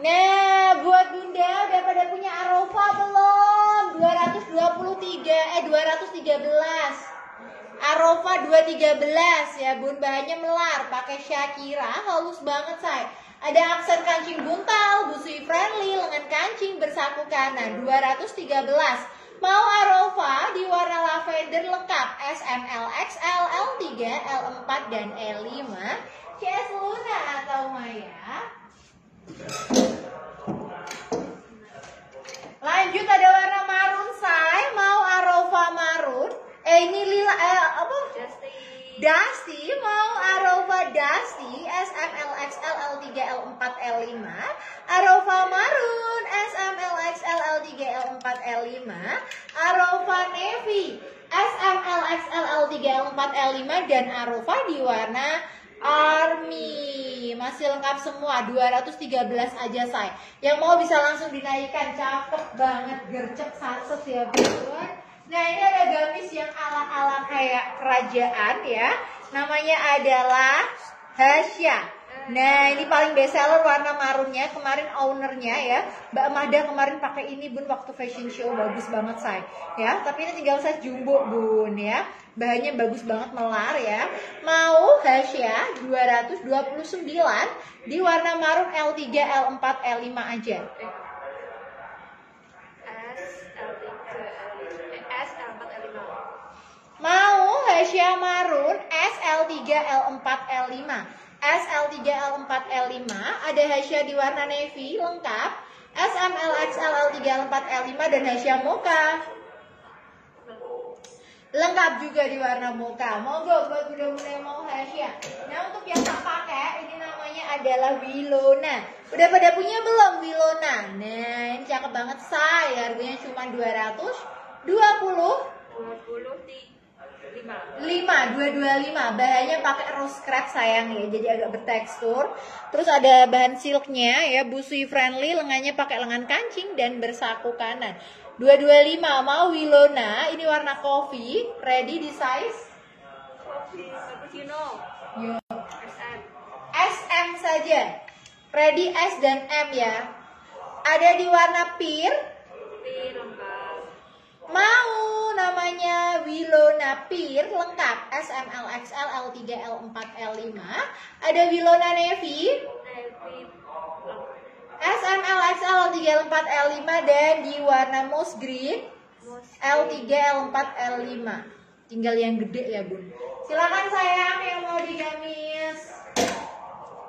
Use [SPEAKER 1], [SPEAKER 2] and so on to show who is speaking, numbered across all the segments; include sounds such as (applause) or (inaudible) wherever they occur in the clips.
[SPEAKER 1] Nah, buat Bunda udah pada punya Arova belum? 223 eh 213. Arova 213 ya bun bahannya melar pakai Shakira halus banget say. Ada aksen kancing buntal, busui friendly, lengan kancing bersaku kanan 213. Mau Arova di warna lavender lengkap S, XL, L3, L4 dan L5. CS Luna atau Maya. Lanjut ada warna marun say, mau Arova marun. Eh ini lila eh apa?
[SPEAKER 2] Dusty.
[SPEAKER 1] Dusty mau Arova Dusty S M L X L L 3 L 4 L 5 Arova Marun S M L X L L 3 L 4 L 5 Arova Navy L3, L4, L5 dan Arufa di warna Army. Masih lengkap semua 213 aja saya yang mau bisa langsung dinaikkan cakep banget gercep saat ya berdua nah ini ada gamis yang ala-ala kayak kerajaan ya. Namanya adalah Hasya. Nah ini paling best seller warna marunnya. Kemarin ownernya ya, Mbak Mada kemarin pakai ini bun waktu fashion show bagus banget say. Ya, tapi ini tinggal size jumbo bun ya. Bahannya bagus banget melar ya. Mau Hasya 229 di warna marun L3, L4, L5 aja.
[SPEAKER 2] S L3 L5. S L4 L5.
[SPEAKER 1] Mau Hasya Marun SL3 L4 L5 SL3 L4 L5 Ada Hasya di warna navy lengkap. SML XL L3 L4 L5 dan Hasya Mocha. Lengkap juga di warna mocha. Monggo buat muda-muda yang mau Hasya Nah untuk yang tak pakai ini namanya adalah Wilona. Udah pada punya belum Wilona? Nah ini cakep banget. Say Harganya cuma 220
[SPEAKER 2] 20 di 5.
[SPEAKER 1] 5, 225 Bahannya pakai rose crepe sayang ya. Jadi agak bertekstur. Terus ada bahan silknya ya Busui friendly. Lengannya pakai lengan kancing Dan bersaku kanan. 225 Mau Wilona. Ini warna coffee Ready di size?
[SPEAKER 2] Coffee cappuccino.
[SPEAKER 1] Yo.
[SPEAKER 2] SM.
[SPEAKER 1] SM saja. Ready S dan M ya. Ada di warna
[SPEAKER 2] Pil lengkap.
[SPEAKER 1] Mau namanya Wilona Pear lengkap SML XL L3 L4 L5 Ada Wilona Navy
[SPEAKER 2] Navy.
[SPEAKER 1] SML XL L3 L4 L5 dan di warna moss green
[SPEAKER 2] Mus.
[SPEAKER 1] L3 L4 L5 Tinggal yang gede ya bun. Silakan sayang yang mau digamis.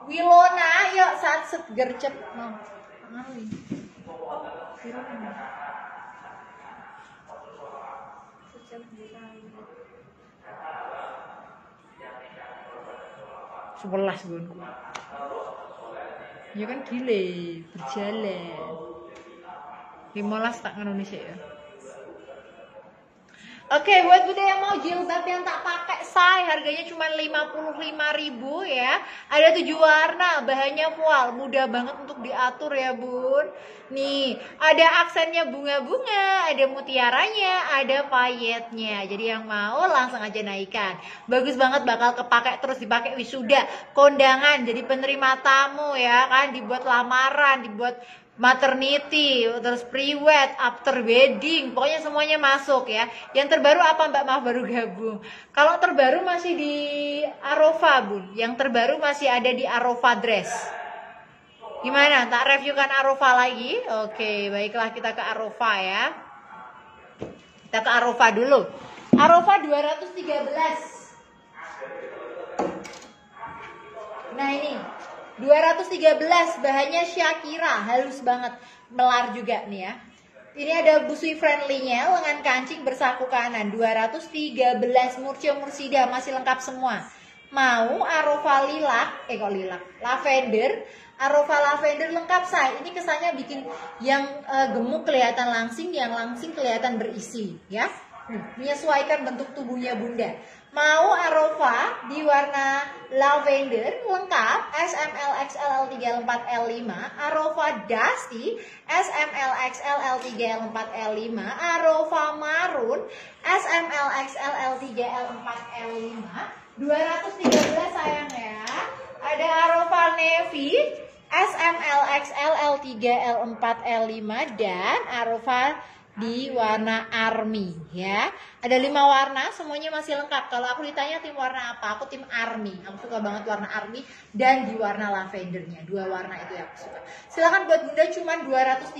[SPEAKER 1] Wilona yuk saat set gercep mau ini. Sebelas bunku ya kan gile berjalan. 15 tak Indonesia ya. Oke, buat Bunda yang mau jilbab yang tak pakai say, harganya cuma 55.000 ya. Ada tujuh warna, bahannya voile, mudah banget untuk diatur ya, Bun. Nih, ada aksennya bunga-bunga, ada mutiaranya, ada payetnya. Jadi yang mau langsung aja naikkan. Bagus banget bakal kepake terus dipakai wisuda, kondangan, jadi penerima tamu ya kan, dibuat lamaran, dibuat maternity, terus pre-wed, after wedding, pokoknya semuanya masuk ya. Yang terbaru apa Mbak Maaf baru gabung. Kalau terbaru masih di Arova Bun. Yang terbaru masih ada di Arova Dress. Gimana? Tak reviewkan Arova lagi? Oke, baiklah kita ke Arova ya. Kita ke Arova dulu. Arova 213. Nah ini 213 bahannya Shakira halus banget melar juga nih ya ini ada busui friendly-nya lengan kancing bersaku kanan 213 Murcio Mursida masih lengkap semua mau Arova lilac eh kok lilac lavender Arova lavender lengkap say ini kesannya bikin yang eh, gemuk kelihatan langsing yang langsing kelihatan berisi ya. Nih, menyesuaikan bentuk tubuhnya bunda. Mau Arova di warna lavender lengkap. SML XL L3 L4 L5 Arova Dusty SML XL L3 L4 L5 Arova Marun SML XL L3 L4 L5 213 sayang ya. Ada Arova Navy SML XL L3 L4 L5 dan Arova di warna army ya. Ada lima warna semuanya masih lengkap. Kalau aku ditanya tim warna apa aku tim army. Aku suka banget warna army dan di warna lavendernya. Dua warna itu yang aku suka. Silahkan buat bunda cuma 213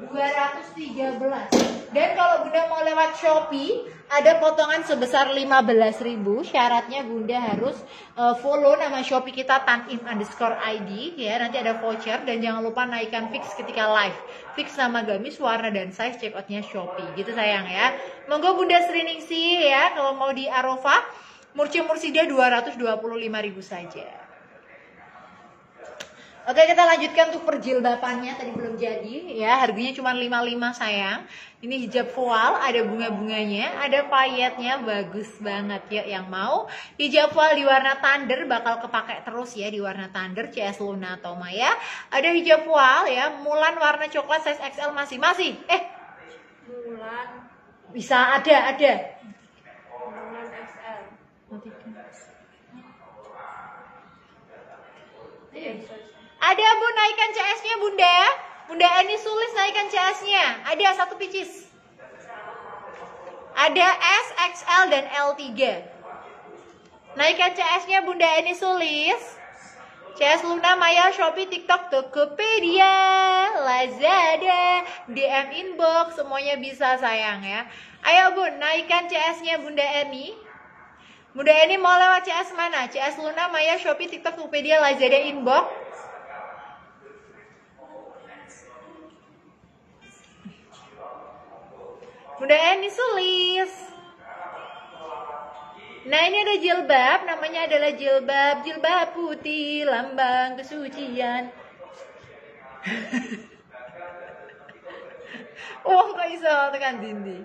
[SPEAKER 1] 213 dan kalau bunda mau lewat shopee ada potongan sebesar 15.000 syaratnya bunda harus uh, follow nama shopee kita tanim underscore id ya. Nanti ada voucher. Dan jangan lupa naikkan fix ketika live. Fix nama gamis warna dan size checkoutnya shopee. Gitu sayang ya. Monggo bunda screening sih ya kalau mau di arova murci mursida 225.000 saja Oke kita lanjutkan untuk perjilbabannya tadi belum jadi ya. Harganya cuma 55 sayang. Ini hijab voal ada bunga-bunganya ada payetnya. Bagus banget ya yang mau. Hijab voal di warna thunder bakal kepake terus ya di warna thunder CS Luna atau Maya ada hijab voal ya mulan warna coklat size XL masih masih. Eh
[SPEAKER 2] Mulan.
[SPEAKER 1] bisa ada ada.
[SPEAKER 2] Mulan XL Iya.
[SPEAKER 1] Ada bu naikkan CS-nya bunda bunda Eni Sulis naikkan CS-nya ada satu picis ada S, XL, dan L3 naikkan CS-nya bunda Eni Sulis CS Luna, Maya, Shopee, TikTok, Tokopedia, Lazada, DM inbox, semuanya bisa sayang ya. Ayo bun, naikkan CS-nya Bunda Eni. Bunda Eni mau lewat CS mana? CS Luna, Maya, Shopee, TikTok, Tokopedia, Lazada, inbox. Bunda Eni Sulis. Nah ini ada jilbab, namanya adalah jilbab jilbab putih, lambang kesucian. (laughs) Uang kok iso tekan dindi.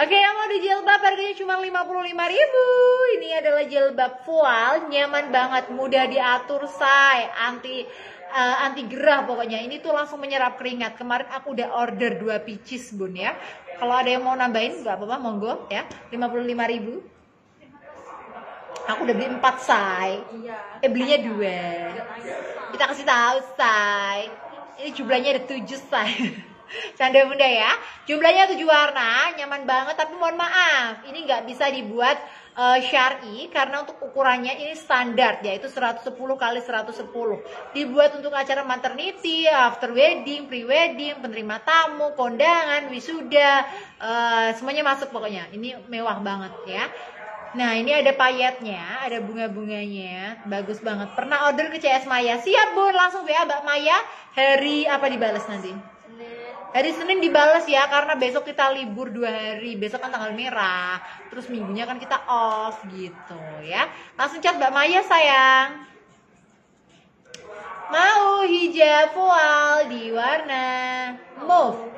[SPEAKER 1] Oke, yang mau di jilbab harganya cuma 55.000 Ini adalah jilbab voal, nyaman banget, mudah diatur, say, anti eh, anti gerah pokoknya. Ini tuh langsung menyerap keringat. Kemarin aku udah order dua pieces, Bun ya. Kalau ada yang mau nambahin nggak apa-apa, monggo ya. 55.000 Aku udah beli 4 say.
[SPEAKER 2] Iya.
[SPEAKER 1] Eh belinya dua. Kita kasih tahu say. Ini jumlahnya ada 7 say. (laughs) Canda bunda ya. Jumlahnya 7 warna, nyaman banget. Tapi mohon maaf, ini nggak bisa dibuat eh, syari karena untuk ukurannya ini standar yaitu 110 kali 110. Dibuat untuk acara maternity, after wedding, pre wedding, penerima tamu, kondangan, wisuda, eh, semuanya masuk pokoknya. Ini mewah banget ya. Nah ini ada payetnya, ada bunga-bunganya, bagus banget. Pernah order ke CS Maya, siap bun, langsung WA Mbak Maya. Hari apa dibalas nanti? Hari Senin dibalas ya, karena besok kita libur dua hari. Besok kan tanggal merah, terus minggunya kan kita off gitu ya. Langsung chat Mbak Maya sayang. Mau hijab voal di warna mauve.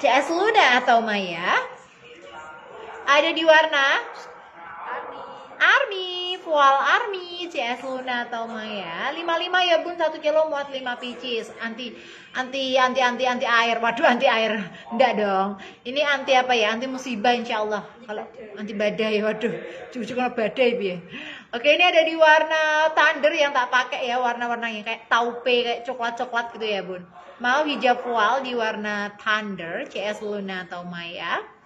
[SPEAKER 1] CS Luna atau Maya? Ada di warna. Army, voal Army, CS Luna atau Maya. 55 ya bun. 1 kilo muat 5 pieces Anti anti anti anti anti air. Waduh anti air. Enggak dong. Ini anti apa ya? Anti musibah insya Allah. Kalau anti badai Waduh. Cucu kalau badai biar Oke ini ada di warna thunder yang tak pakai ya. Warna-warna yang kayak taupe Kayak coklat-coklat gitu ya bun. Mau hijab voal di warna thunder CS Luna atau Maya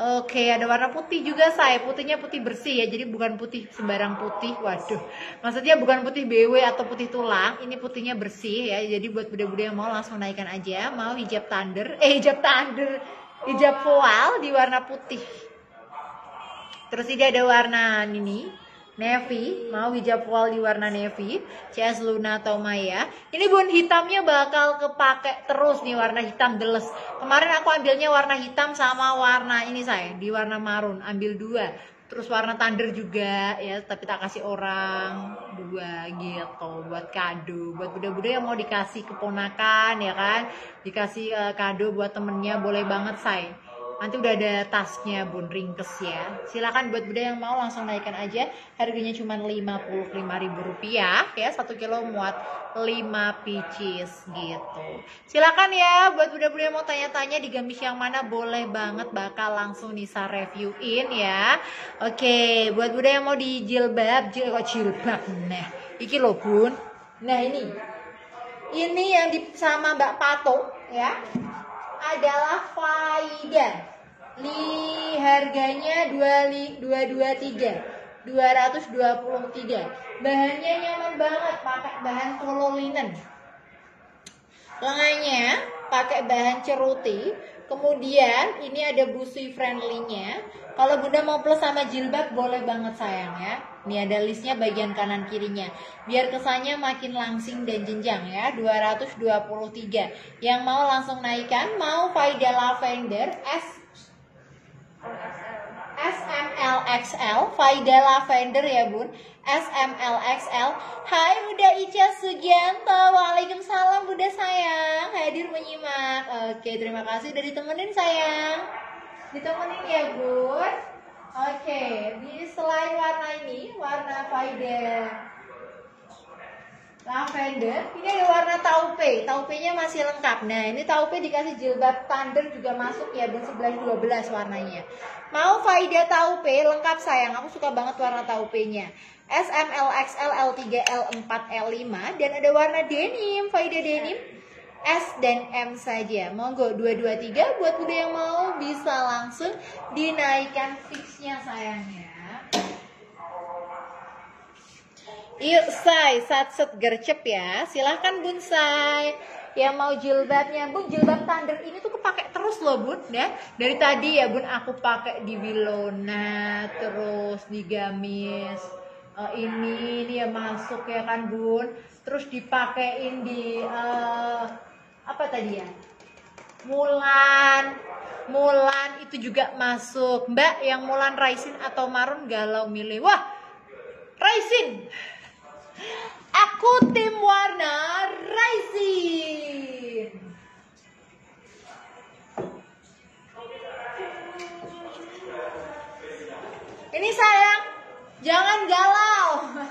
[SPEAKER 1] Oke, ada warna putih juga saya. Putihnya putih bersih ya, jadi bukan putih sembarang putih. Waduh, maksudnya bukan putih BW atau putih tulang. Ini putihnya bersih ya, jadi buat bude-bude yang mau langsung naikkan aja. Mau hijab thunder, (laughs) eh hijab thunder, hijab voal di warna putih. Terus ini ada warna ini, navy. Mau hijab voal di warna navy, CS Luna atau Maya. Ini bun hitamnya bakal kepake terus nih warna hitam geles. Kemarin aku ambilnya warna hitam sama warna ini saya di warna marun, ambil dua. Terus warna thunder juga ya, tapi tak kasih orang dua gitu buat kado, buat budak-budak yang mau dikasih keponakan ya kan, dikasih eh, kado buat temennya boleh banget say. Nanti udah ada tasnya bun ringkes ya. Silakan buat bunda yang mau langsung naikkan aja. Harganya cuma Rp55.000 ya. Satu kilo muat 5 pieces gitu. Silakan ya buat bunda-bunda yang mau tanya-tanya di gamis yang mana boleh banget bakal langsung Nisa reviewin ya. Oke, buat bunda yang mau di jilbab, jil kok jilbab nah. Iki loh bun. Nah ini, ini yang sama Mbak Pato ya adalah Faida. Li harganya 223 223. Bahannya nyaman banget pakai bahan polo linen. Lengannya pakai bahan ceruti. Kemudian ini ada busui friendly-nya. Kalau Bunda mau plus sama jilbab boleh banget sayang ya. Ini ada listnya bagian kanan kirinya. Biar kesannya makin langsing dan jenjang ya. 223. Yang mau langsung naikkan mau Faida Lavender S SMLXL Faida Lavender ya bun. SMLXL Hai Bunda Ica Sugianto. Waalaikumsalam Bunda sayang. Hadir menyimak. Oke terima kasih udah ditemenin sayang. Ditemenin ya bun. Oke di selain warna ini Warna Faida lavender. Ini ada warna taupe. Taupenya masih lengkap. Nah ini taupe dikasih jilbab thunder juga masuk ya dan 11 12 warnanya. Mau Faida taupe? Lengkap sayang. Aku suka banget warna taupenya. S, M, L, X, L, L, 3, L, 4, L, 5 dan ada warna denim. Faida denim? S dan M saja. Monggo 223 buat udah yang mau bisa langsung dinaikkan fixnya sayangnya Yuk say, satset gercep ya. Silahkan bun say. Yang mau jilbabnya, bun jilbab thunder ini tuh kepake terus loh bun ya. Dari tadi ya bun aku pakai di Wilona, terus di gamis. Uh, ini ini ya masuk ya kan bun. Terus dipakein di uh, apa tadi ya? Mulan. Mulan itu juga masuk. Mbak yang Mulan Raisin atau Marun galau milih. Wah, Raisin. Aku tim warna Rising. Ini sayang, jangan galau.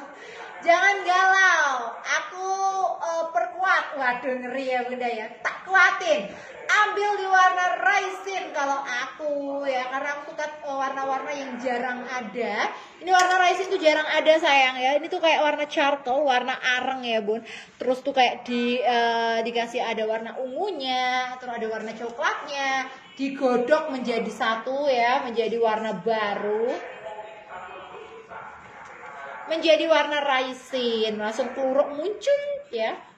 [SPEAKER 1] (laughs) Jangan galau. Aku uh, perkuat. Waduh ngeri ya Bunda ya. Tak kuatin. Ambil di warna raisin kalau aku ya. Karena aku suka eh, warna-warna yang jarang ada. Ini warna raisin tuh jarang ada sayang ya. Ini tuh kayak warna charcoal warna areng ya bun. Terus tuh kayak di uh, dikasih ada warna ungunya terus ada warna coklatnya. Digodok menjadi satu ya. Menjadi warna baru. Menjadi warna raisin. Langsung kluruk muncul ya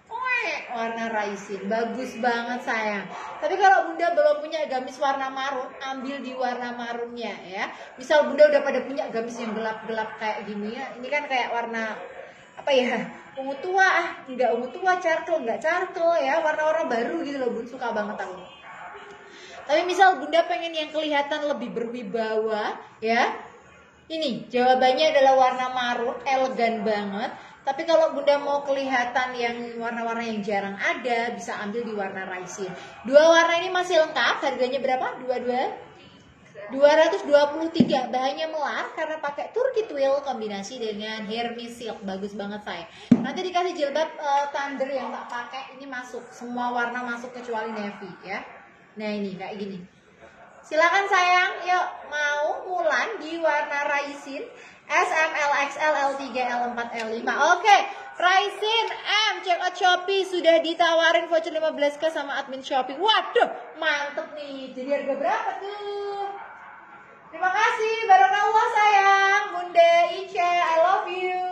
[SPEAKER 1] warna raisin bagus banget sayang. Tapi kalau bunda belum punya gamis warna marun ambil di warna marunnya ya. Misal bunda udah pada punya gamis yang gelap-gelap kayak gini ya. Ini kan kayak warna apa ya ungu tua. Ah nggak ungu tua charcoal. Nggak charcoal ya. Warna-warna baru gitu loh bunda suka banget aku. Tapi misal bunda pengen yang kelihatan lebih berwibawa ya. Ini jawabannya adalah warna marun elegan banget tapi kalau Bunda mau kelihatan yang warna-warna yang jarang ada, bisa ambil di warna Raisin. Dua warna ini masih lengkap, harganya berapa? Dua-dua? 223 bahannya melar karena pakai turki twill kombinasi dengan Hermes silk. Bagus banget saya nanti dikasih jilbab uh, thunder yang tak pakai. Ini masuk. Semua warna masuk kecuali navy ya. Nah ini kayak gini. Silakan sayang. Yuk mau mulan di warna raisin S, M, L, X, L, L, 3, L, 4, L, 5 Oke, okay. Raisin M, check out Shopee. Sudah ditawarin voucher 15k sama admin Shopee. Waduh, mantep nih. Jadi harga berapa tuh? Terima kasih, Barakallah sayang. Bunda Ica, I love you.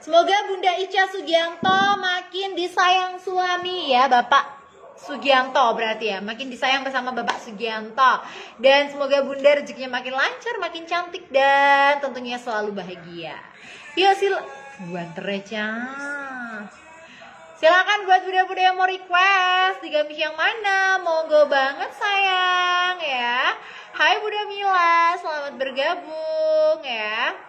[SPEAKER 1] Semoga Bunda Ica Sugianto makin disayang suami ya Bapak Sugianto berarti ya. Makin disayang bersama Bapak Sugianto. Dan semoga Bunda rezekinya makin lancar makin cantik dan tentunya selalu bahagia. Yuk sil buat tereca silakan buat bunda-bunda yang mau request di gamis yang mana? Monggo banget sayang ya. Hai Bunda Mila. Selamat bergabung ya